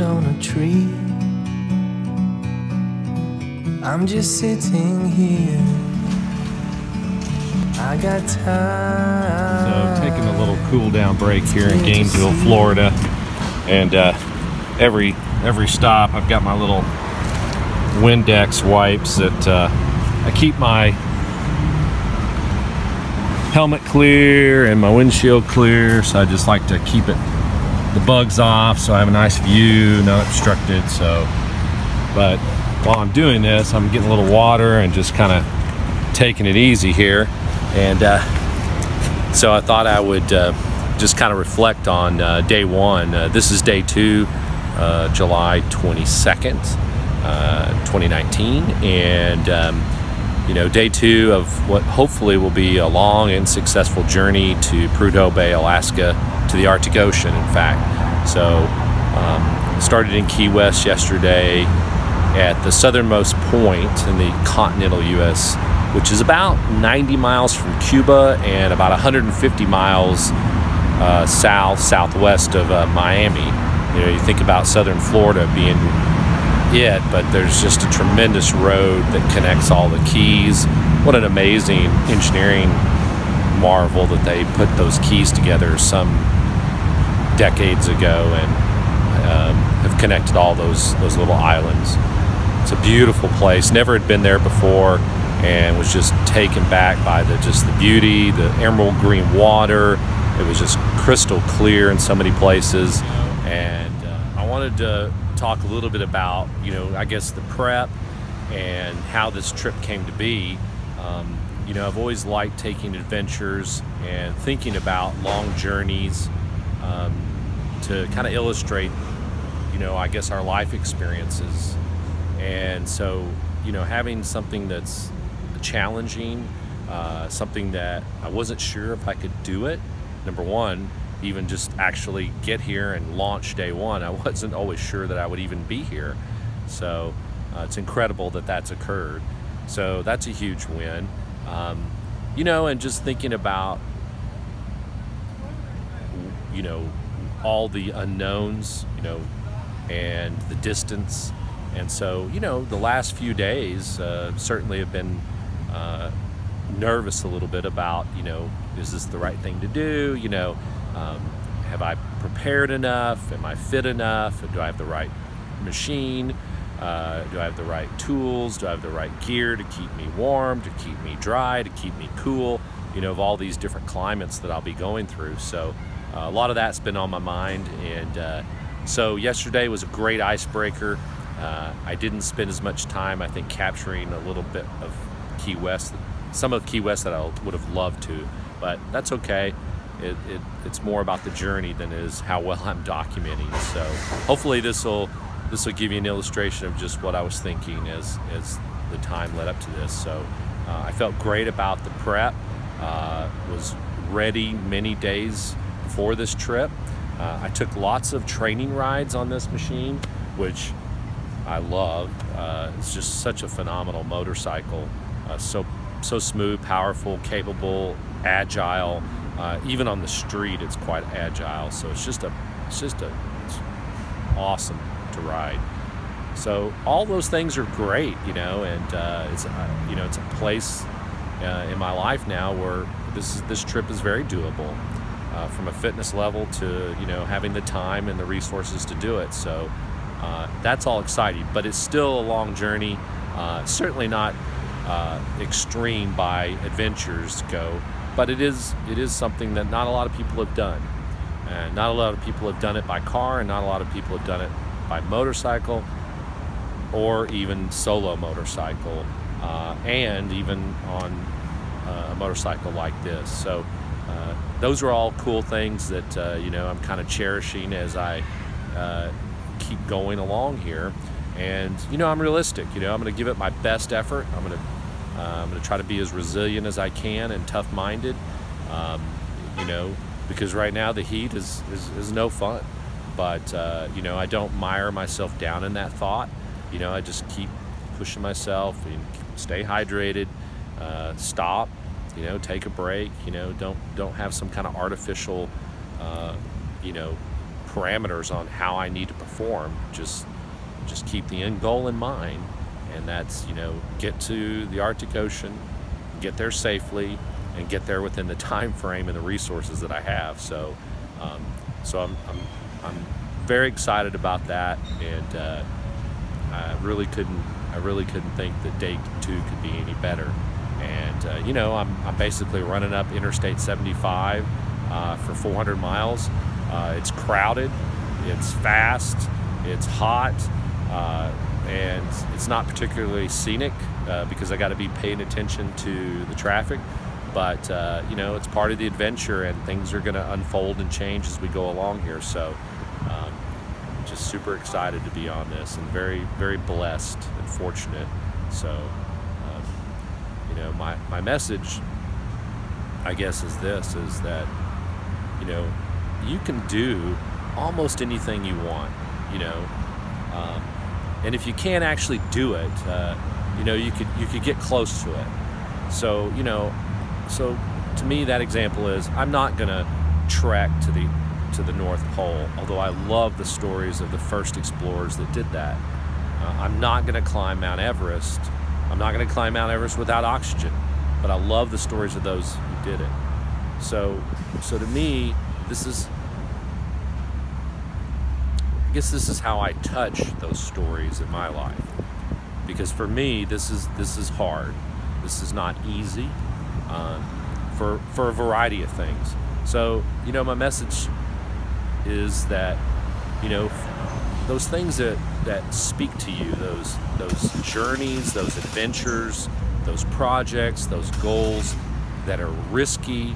on a tree. I'm just sitting here. I got time. So taking a little cool down break here in Gainesville, Florida, and uh, every every stop I've got my little Windex wipes that uh, I keep my helmet clear and my windshield clear. So I just like to keep it the bugs off so I have a nice view, not obstructed. So, but while I'm doing this, I'm getting a little water and just kind of taking it easy here. And uh, so I thought I would uh, just kind of reflect on uh, day one. Uh, this is day two, uh, July 22nd, uh, 2019. And um, you know, day two of what hopefully will be a long and successful journey to Prudhoe Bay, Alaska, to the Arctic Ocean, in fact. So, um, started in Key West yesterday at the southernmost point in the continental U.S., which is about 90 miles from Cuba and about 150 miles uh, south, southwest of uh, Miami. You know, you think about southern Florida being it, but there's just a tremendous road that connects all the keys. What an amazing engineering marvel that they put those keys together some decades ago and um, have connected all those those little islands. It's a beautiful place. Never had been there before, and was just taken back by the just the beauty, the emerald green water. It was just crystal clear in so many places, and uh, I wanted to talk a little bit about, you know, I guess the prep and how this trip came to be. Um, you know, I've always liked taking adventures and thinking about long journeys um, to kind of illustrate, you know, I guess our life experiences. And so, you know, having something that's challenging, uh, something that I wasn't sure if I could do it, number one, even just actually get here and launch day one. I wasn't always sure that I would even be here. So uh, it's incredible that that's occurred. So that's a huge win. Um, you know, and just thinking about, you know, all the unknowns, you know, and the distance. And so, you know, the last few days uh, certainly have been uh, nervous a little bit about, you know, is this the right thing to do? You know, um, have I prepared enough? Am I fit enough? Do I have the right machine? Uh, do I have the right tools? Do I have the right gear to keep me warm, to keep me dry, to keep me cool? You know, of all these different climates that I'll be going through. So uh, a lot of that's been on my mind. And uh, so yesterday was a great icebreaker. Uh, I didn't spend as much time, I think, capturing a little bit of Key West, some of Key West that I would have loved to, but that's okay. It, it, it's more about the journey than is how well I'm documenting. So hopefully this will this will give you an illustration of just what I was thinking as as the time led up to this. So uh, I felt great about the prep. Uh, was ready many days before this trip. Uh, I took lots of training rides on this machine, which I love. Uh, it's just such a phenomenal motorcycle. Uh, so so smooth, powerful, capable, agile. Uh, even on the street, it's quite agile. So it's just a, it's just a, it's awesome to ride. So all those things are great, you know, and uh, it's, uh, you know, it's a place uh, in my life now where this is, this trip is very doable, uh, from a fitness level to you know having the time and the resources to do it. So uh, that's all exciting, but it's still a long journey. certainly not extreme by adventures go but it is it is something that not a lot of people have done and not a lot of people have done it by car and not a lot of people have done it by motorcycle or even solo motorcycle uh, and even on uh, a motorcycle like this. So uh, those are all cool things that uh, you know I'm kind of cherishing as I uh, keep going along here. And you know I'm realistic you know I'm going to give it my best effort. I'm going to uh, I'm going to try to be as resilient as I can and tough minded, um, you know, because right now the heat is, is, is no fun. But, uh, you know, I don't mire myself down in that thought. You know, I just keep pushing myself and stay hydrated, uh, stop, you know, take a break, you know, don't, don't have some kind of artificial, uh, you know, parameters on how I need to perform. Just just keep the end goal in mind, and that's you know get to the Arctic Ocean, get there safely, and get there within the time frame and the resources that I have. So, um, so I'm, I'm I'm very excited about that, and uh, I really couldn't I really couldn't think that day two could be any better. And uh, you know I'm I'm basically running up Interstate 75 uh, for 400 miles. Uh, it's crowded, it's fast, it's hot, uh, and it's not particularly scenic uh, because I got to be paying attention to the traffic. But uh, you know, it's part of the adventure, and things are going to unfold and change as we go along here. So, um, just super excited to be on this, and very, very blessed and fortunate. So, um, you know, my my message, I guess, is this: is that you know, you can do almost anything you want. You know, um, and if you can't actually do it, uh, you know, you could you could get close to it. So you know, so to me that example is I'm not gonna trek to the to the North Pole, although I love the stories of the first explorers that did that. Uh, I'm not gonna climb Mount Everest. I'm not gonna climb Mount Everest without oxygen, but I love the stories of those who did it. So, so to me, this is I guess this is how I touch those stories in my life. Because for me, this is this is hard. This is not easy um, for for a variety of things. So you know, my message is that you know those things that that speak to you, those those journeys, those adventures, those projects, those goals that are risky,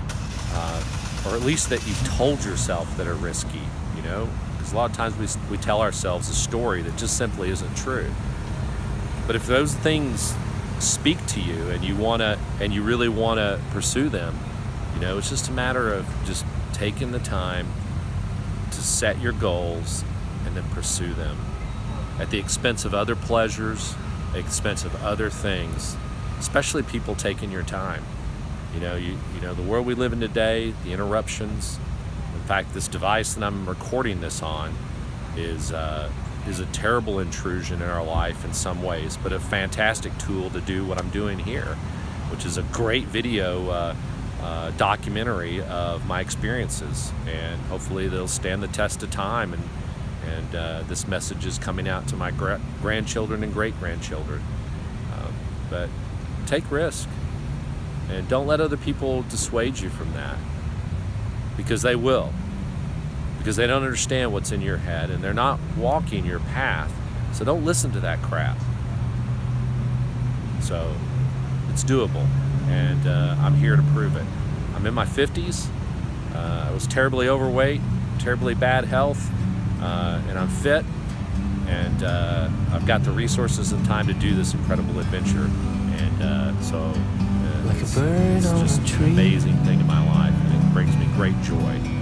uh, or at least that you've told yourself that are risky. You know, because a lot of times we, we tell ourselves a story that just simply isn't true. But if those things speak to you and you want to and you really want to pursue them, you know, it's just a matter of just taking the time to set your goals and then pursue them at the expense of other pleasures, expense of other things, especially people taking your time. You know, you, you know, the world we live in today, the interruptions, in fact, this device that I'm recording this on is uh, is a terrible intrusion in our life in some ways, but a fantastic tool to do what I'm doing here, which is a great video uh, uh, documentary of my experiences, and hopefully they'll stand the test of time. And and uh, this message is coming out to my gra- grandchildren and great grandchildren. Um, but take risk, and don't let other people dissuade you from that because they will. Because they don't understand what's in your head and they're not walking your path. So don't listen to that crap. So it's doable, and uh, I'm here to prove it. I'm in my 50s. Uh, I was terribly overweight, terribly bad health, uh, and I'm fit, and uh, I've got the resources and time to do this incredible adventure. And uh, so uh, Like a it's, bird it's on just a an amazing thing in my life, and it brings me great joy.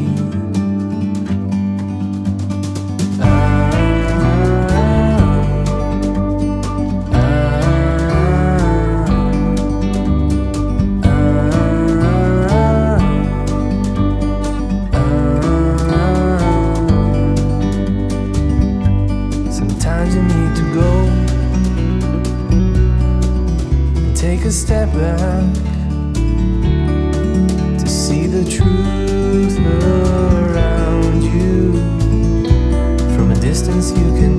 You can